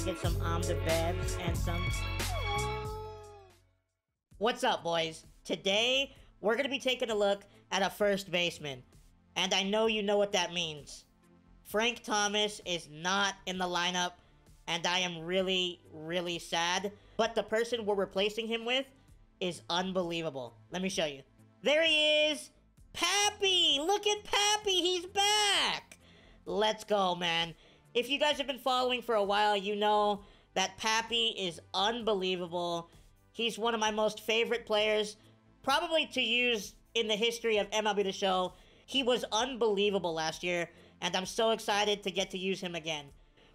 I get some Om and some... What's up, boys? Today, we're going to be taking a look at a first baseman. And I know you know what that means. Frank Thomas is not in the lineup, and I am really, really sad. But the person we're replacing him with is unbelievable. Let me show you. There he is! Papi! Look at Papi! He's back! Let's go, man. If you guys have been following for a while, you know that Papi is unbelievable. He's one of my most favorite players, probably to use in the history of MLB The Show. He was unbelievable last year, and I'm so excited to get to use him again.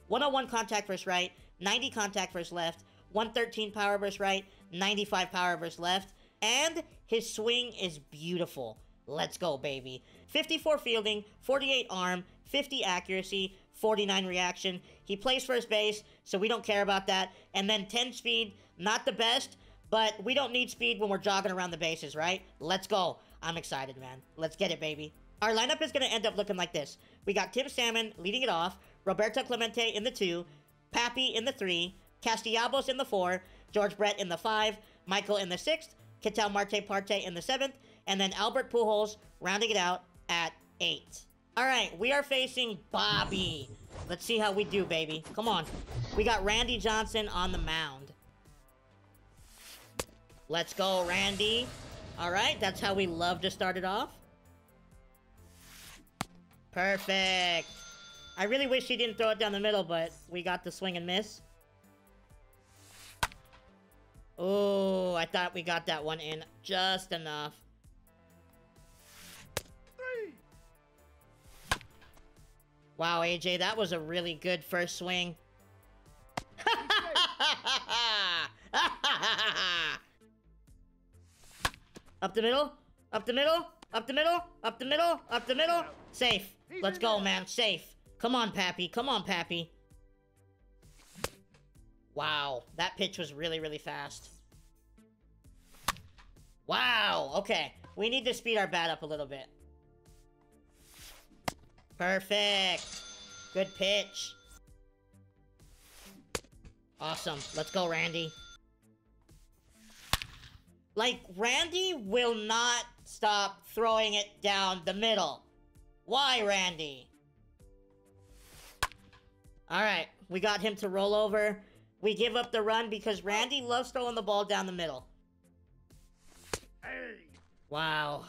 101 contact versus right, 90 contact versus left, 113 power versus right, 95 power versus left, and his swing is beautiful. Let's go, baby. 54 fielding, 48 arm, 50 accuracy, 49 reaction. He plays first base, so we don't care about that. And then 10 speed, not the best, but we don't need speed when we're jogging around the bases, right? Let's go. I'm excited, man. Let's get it, baby. Our lineup is going to end up looking like this. We got Tim Salmon leading it off, Roberto Clemente in the 2, Papi in the 3, Castellanos in the 4, George Brett in the 5, Michael in the 6th, Ketel Marte Parte in the 7th, and then Albert Pujols rounding it out at 8. All right, we are facing Bobby. Let's see how we do, baby. Come on. We got Randy Johnson on the mound. Let's go, Randy. All right, that's how we love to start it off. Perfect. I really wish he didn't throw it down the middle, but we got the swing and miss. Oh, I thought we got that one in just enough. Wow, AJ, that was a really good first swing. up the middle, up the middle, up the middle, up the middle, up the middle. Safe. Let's go, man. Safe. Come on, Papi. Come on, Papi. Wow, that pitch was really, really fast. Wow, okay. We need to speed our bat up a little bit. Perfect. Good pitch. Awesome. Let's go, Randy. Like, Randy will not stop throwing it down the middle. Why, Randy? Alright, we got him to roll over. We give up the run because Randy loves throwing the ball down the middle. Hey! Wow.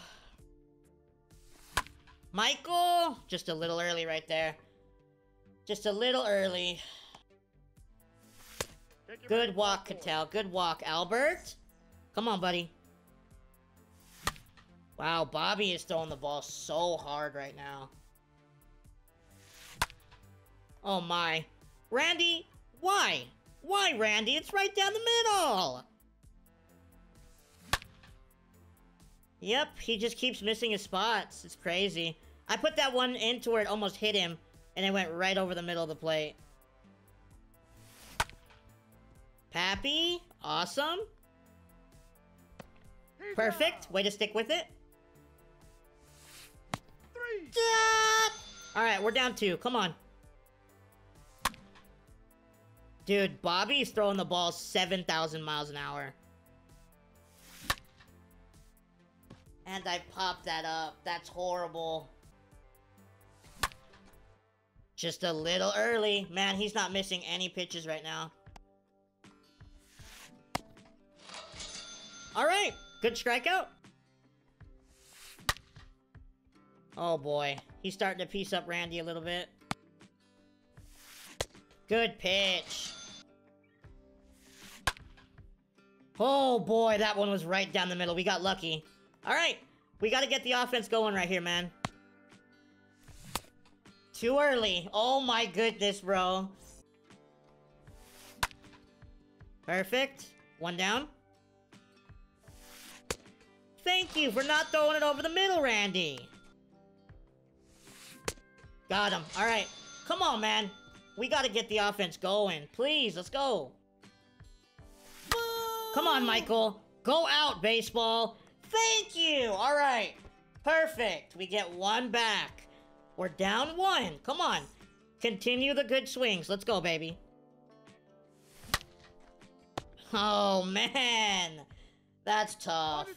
Michael, just a little early right there. Just a little early. Good walk. Ketel. Good walk, Albert. Come on, buddy. Wow, Bobby is throwing the ball so hard right now. Oh my. Randy, why? Why, Randy? It's right down the middle. Yep, he just keeps missing his spots. It's crazy. I put that one into where it almost hit him, and it went right over the middle of the plate. Papi, awesome. Perfect. Way to stick with it. Three. All right, we're down two. Come on. Dude, Bobby's throwing the ball 7,000 miles an hour. And I popped that up. That's horrible. Just a little early. Man, he's not missing any pitches right now. All right. Good strikeout. Oh boy. He's starting to piece up Randy a little bit. Good pitch. Oh boy, that one was right down the middle. We got lucky. All right. We got to get the offense going right here, man. Too early. Oh my goodness, bro. Perfect. One down. Thank you for not throwing it over the middle, Randy. Got him. All right. Come on, man. We got to get the offense going. Please, let's go. Come on, Michael. Go out, baseball. Thank you. All right. Perfect. We get one back. We're down one. Come on. Continue the good swings. Let's go, baby. Oh, man. That's tough.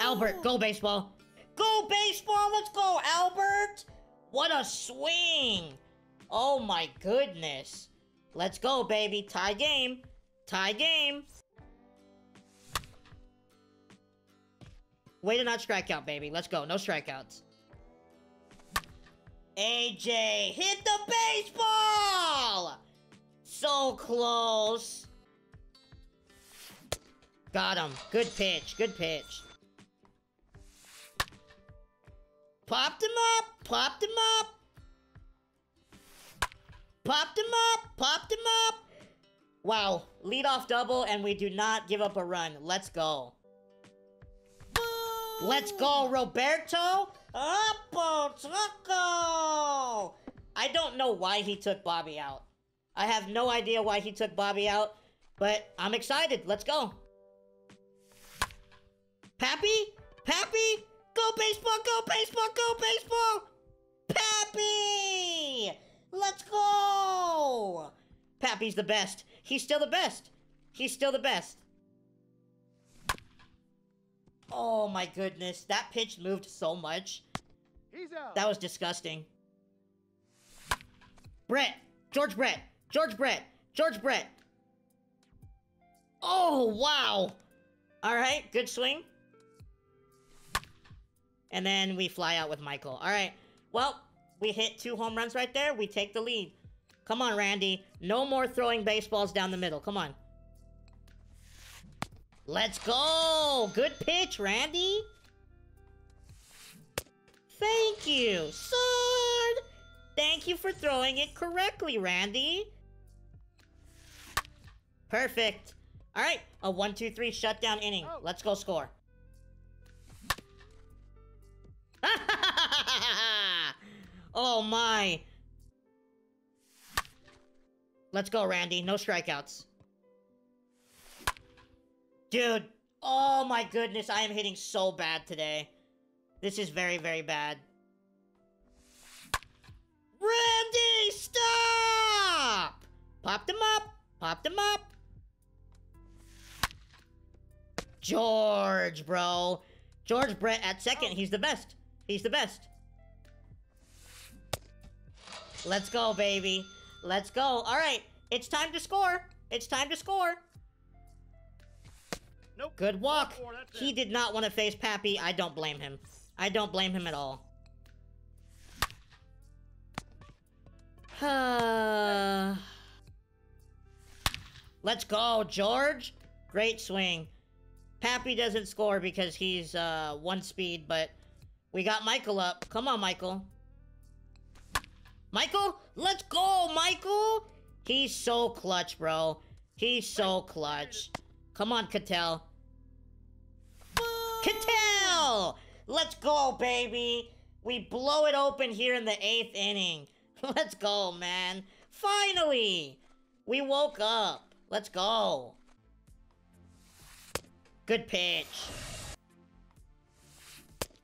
Albert, go baseball. Go baseball, let's go, Albert! What a swing! Oh my goodness. Let's go, baby. Tie game. Tie game. Way to not strike out, baby. Let's go. No strikeouts. AJ, hit the baseball! So close. Got him. Good pitch. Good pitch. Popped him up. Popped him up. Popped him up. Popped him up. Wow. Lead off double, and we do not give up a run. Let's go. Let's go, Roberto. Up, Taco. I don't know why he took Bobby out. I have no idea why he took Bobby out, but I'm excited. Let's go. Papi? Papi? Go baseball, go baseball, go baseball! Papi! Let's go! Papi's the best. He's still the best. He's still the best. Oh my goodness, that pitch moved so much. He's out. That was disgusting. Brett! George Brett! George Brett! George Brett! Oh, wow! Alright, good swing. And then we fly out with Michael. Alright, well, we hit two home runs right there. We take the lead. Come on, Randy. No more throwing baseballs down the middle. Come on. Let's go! Good pitch, Randy! Thank you, son! Thank you for throwing it correctly, Randy. Perfect. All right, a one, two, three shutdown inning. Oh. Let's go score. oh my. Let's go, Randy. No strikeouts. Dude, oh my goodness, I am hitting so bad today. This is very, very bad. Randy, stop! Popped him up, popped him up. George, bro. George Brett at second, he's the best. He's the best. Let's go, baby. Let's go. All right, it's time to score. It's time to score. Nope. Good walk. Four, He it. did not want to face Papi. I don't blame him. I don't blame him at all. Let's go, George. Great swing. Papi doesn't score because he's uh, one speed, but we got Michael up. Come on, Michael. Michael, let's go, Michael. He's so clutch, bro. He's so clutch. Come on, Ketel. Ketel! Let's go, baby. We blow it open here in the eighth inning. Let's go, man. Finally! We woke up. Let's go. Good pitch.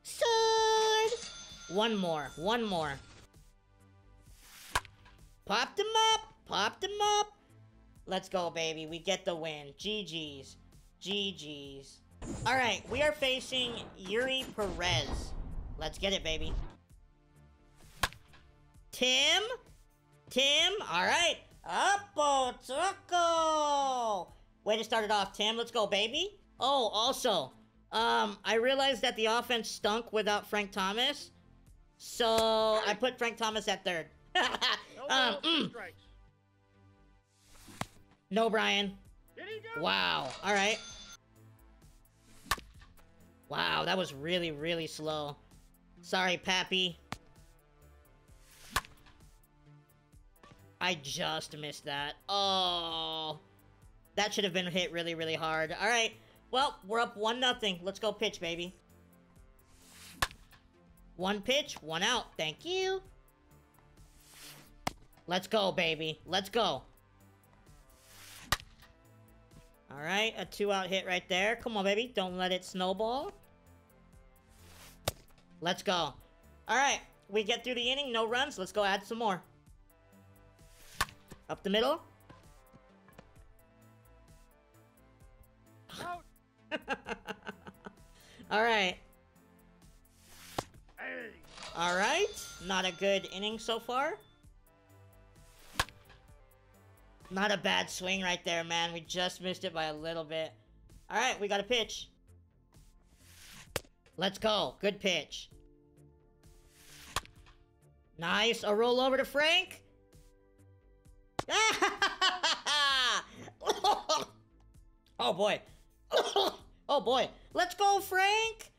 Sword! One more. One more. Popped him up. Popped him up. Let's go, baby. We get the win. GG's. GG's. All right, we are facing Yuri Perez. Let's get it, baby. Tim? Tim? All right. Uppo Taco! Way to start it off, Tim. Let's go, baby. Oh, also, um, I realized that the offense stunk without Frank Thomas. So I put Frank Thomas at third. Um, mm. No, Brian. Did he go? Wow. All right. Wow, that was really, really slow. Sorry, Papi. I just missed that. Oh. That should have been hit really, really hard. All right. Well, we're up 1 nothing. Let's go pitch, baby. One pitch, one out. Thank you. Let's go, baby. Let's go. All right, a two-out hit right there. Come on, baby. Don't let it snowball. Let's go. All right, we get through the inning. No runs. Let's go add some more. Up the middle. Out. All right. Hey. All right. Not a good inning so far. Not a bad swing right there, man. We just missed it by a little bit. All right, we got a pitch. Let's go. Good pitch. Nice. A roll over to Frank. oh boy. oh boy. Let's go, Frank.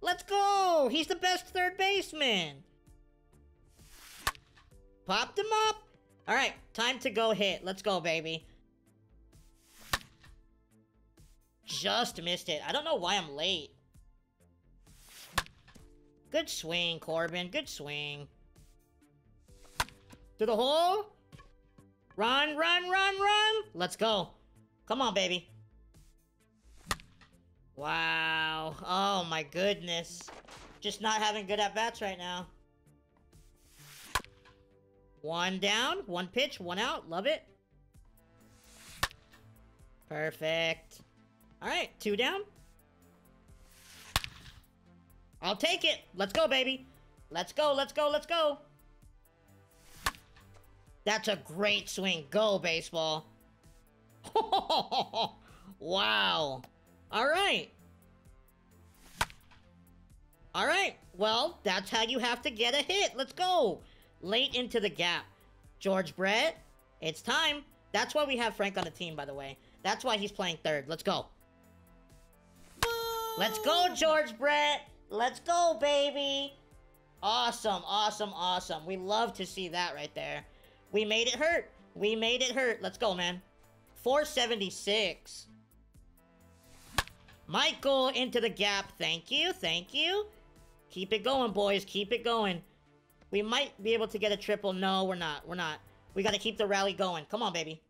Let's go. He's the best third baseman. Popped him up. All right, time to go hit. Let's go, baby. Just missed it. I don't know why I'm late. Good swing, Corbin. Good swing. To the hole. Run, run, run, run. Let's go. Come on, baby. Wow. Oh, my goodness. Just not having good at-bats right now. One down, one pitch, one out. Love it. Perfect. All right, two down. I'll take it. Let's go, baby. Let's go, let's go, let's go. That's a great swing. Go, baseball. wow. All right. All right. Well, that's how you have to get a hit. Let's go. Late into the gap. George Brett, it's time. That's why we have Frank on the team, by the way. That's why he's playing third. Let's go. Let's go, George Brett. Let's go, baby. Awesome, awesome, awesome. We love to see that right there. We made it hurt. We made it hurt. Let's go, man. 476. Michael into the gap. Thank you, thank you. Keep it going, boys. Keep it going. We might be able to get a triple. No, we're not. We're not. We got to keep the rally going. Come on, baby.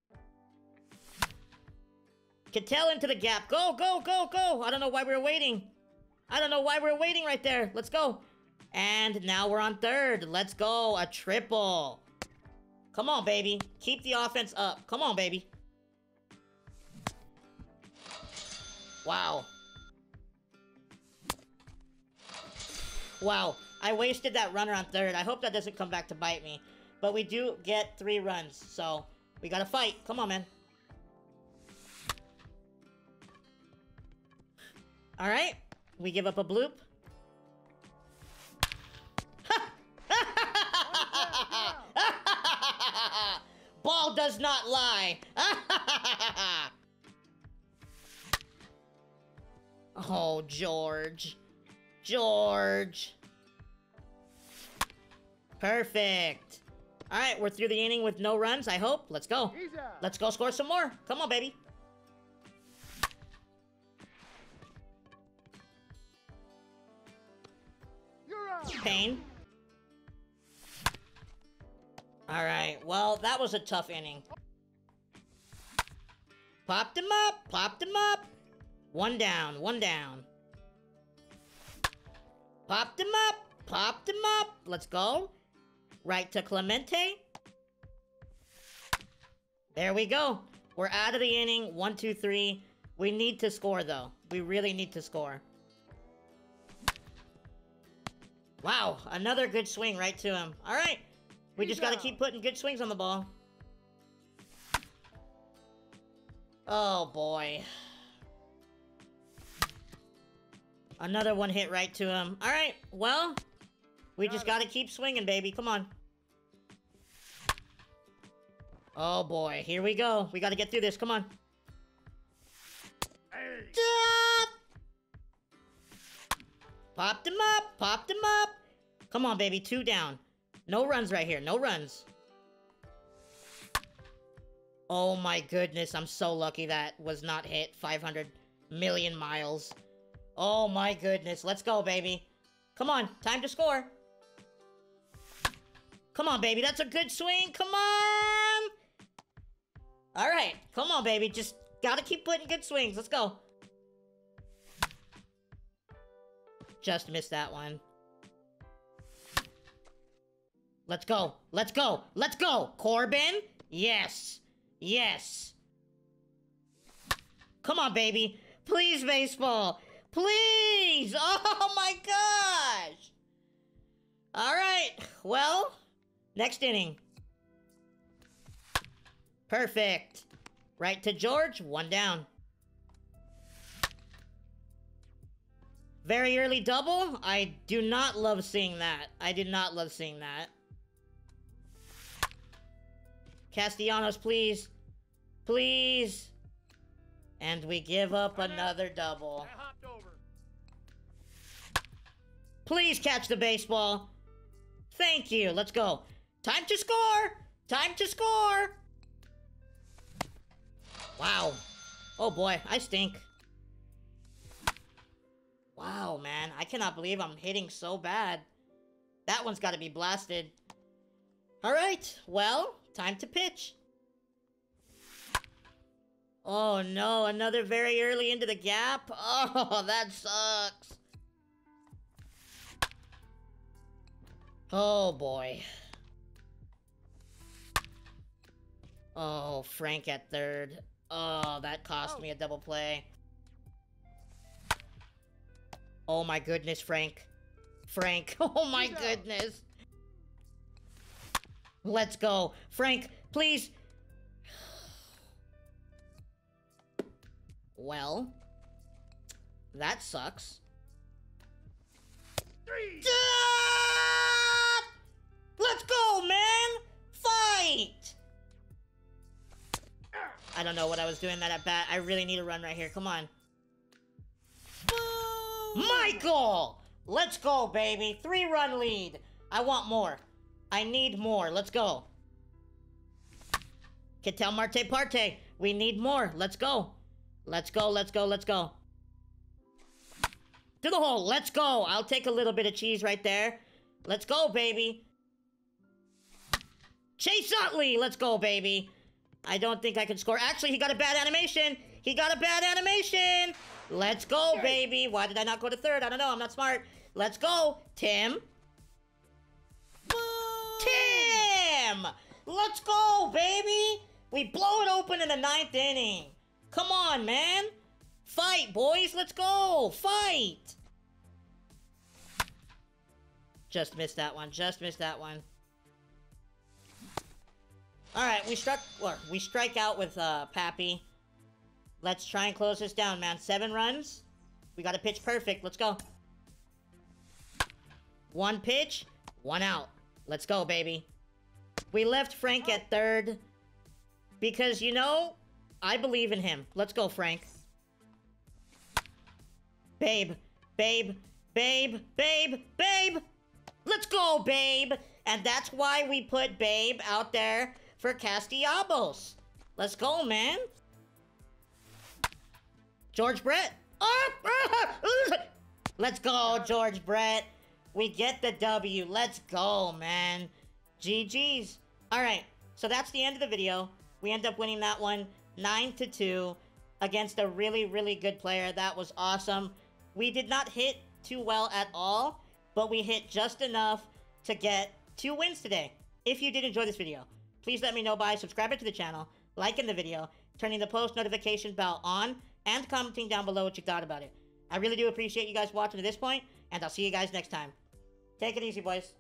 Ketel into the gap. Go, go, go, go. I don't know why we're waiting. I don't know why we we're waiting right there. Let's go. And now we're on third. Let's go. A triple. Come on, baby. Keep the offense up. Come on, baby. Wow. Wow. I wasted that runner on third. I hope that doesn't come back to bite me. But we do get three runs, so we gotta fight. Come on, man. Alright. We give up a bloop. Ball does not lie. oh, George. George. Perfect. All right, we're through the inning with no runs, I hope. Let's go. Let's go score some more. Come on, baby. Pain. All right, well, that was a tough inning. Popped him up, popped him up. One down, one down. Popped him up, popped him up. Let's go. Right to Clemente. There we go. We're out of the inning. One, two, three. We need to score, though. We really need to score. Wow, another good swing right to him. All right. We just got to keep putting good swings on the ball. Oh, boy. Another one hit right to him. All right, well, we just got to keep swinging, baby. Come on. Oh, boy. Here we go. We got to get through this. Come on. Hey. Popped him up. Popped him up. Come on, baby. Two down. No runs right here. No runs. Oh my goodness. I'm so lucky that was not hit 500 million miles. Oh my goodness. Let's go, baby. Come on. Time to score. Come on, baby. That's a good swing. Come on. All right. Come on, baby. Just gotta keep putting good swings. Let's go. Just missed that one. Let's go. Let's go. Let's go. Corbin? Yes. Yes. Come on, baby. Please, baseball. Please. Oh my gosh. All right. Well, next inning. Perfect. Right to George, one down. Very early double. I do not love seeing that. I did not love seeing that. Castellanos, please. Please. And we give up another double. I hopped over. Please catch the baseball. Thank you. Let's go. Time to score. Time to score. Wow. Oh boy, I stink. Wow, man. I cannot believe I'm hitting so bad. That one's got to be blasted. All right. Well, time to pitch. Oh no, another very early into the gap. Oh, that sucks. Oh boy. Oh, Frank at third. Oh, that cost oh. me a double play. Oh my goodness, Frank. Frank. Oh my out. goodness. Let's go. Frank, please. Well, that sucks. Three. Let's go, man! Fight! I don't know what I was doing that at bat. I really need a run right here. Come on. Michael! Let's go, baby. Three run lead. I want more. I need more. Let's go. Ketel Marte Parte. We need more. Let's go. Let's go, let's go, let's go. To the hole. Let's go. I'll take a little bit of cheese right there. Let's go, baby. Chase Utley. Let's go, baby. I don't think I can score. Actually, he got a bad animation. He got a bad animation. Let's go, baby. Why did I not go to third? I don't know. I'm not smart. Let's go, Tim. Tim! Let's go, baby! We blow it open in the ninth inning. Come on, man. Fight, boys. Let's go. Fight. Just missed that one. Just missed that one. All right, we struck. We strike out with uh, Papi. Let's try and close this down, man. Seven runs. We got a pitch perfect. Let's go. One pitch, one out. Let's go, baby. We left Frank at third because, you know, I believe in him. Let's go, Frank. Babe, babe, babe, babe, babe. Let's go, babe. And that's why we put Babe out there for Castellanos. Let's go, man. George Brett. Let's go, George Brett. We get the W. Let's go, man. GG's. All right, so that's the end of the video. We end up winning that one 9 to 2 against a really, really good player. That was awesome. We did not hit too well at all, but we hit just enough to get two wins today. If you did enjoy this video, please let me know by subscribing to the channel, liking the video, turning the post notification bell on, and commenting down below what you thought about it. I really do appreciate you guys watching to this point, and I'll see you guys next time. Take it easy, boys.